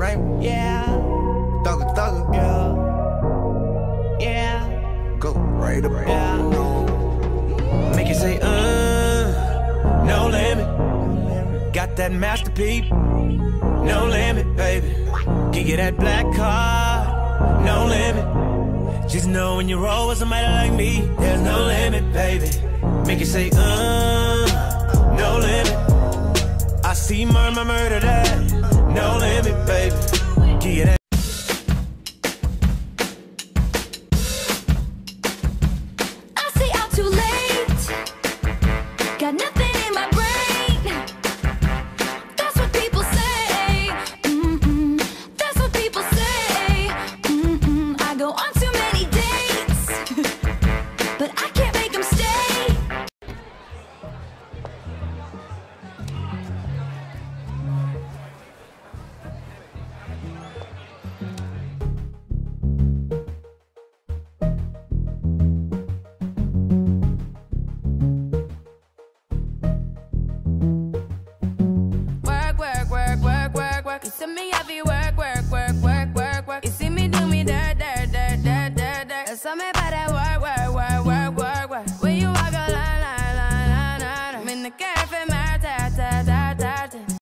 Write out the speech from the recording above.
fame. Yeah, Thugger, thugger. yeah, yeah, Go right up. yeah. Make it say, uh, no limit. Got that Master P, no limit, baby. Give you that black card, no limit. Just know when you roll with somebody like me, there's no limit, baby. Make it say, uh, no limit. I see murmur, murder that, no limit, baby. Give me parece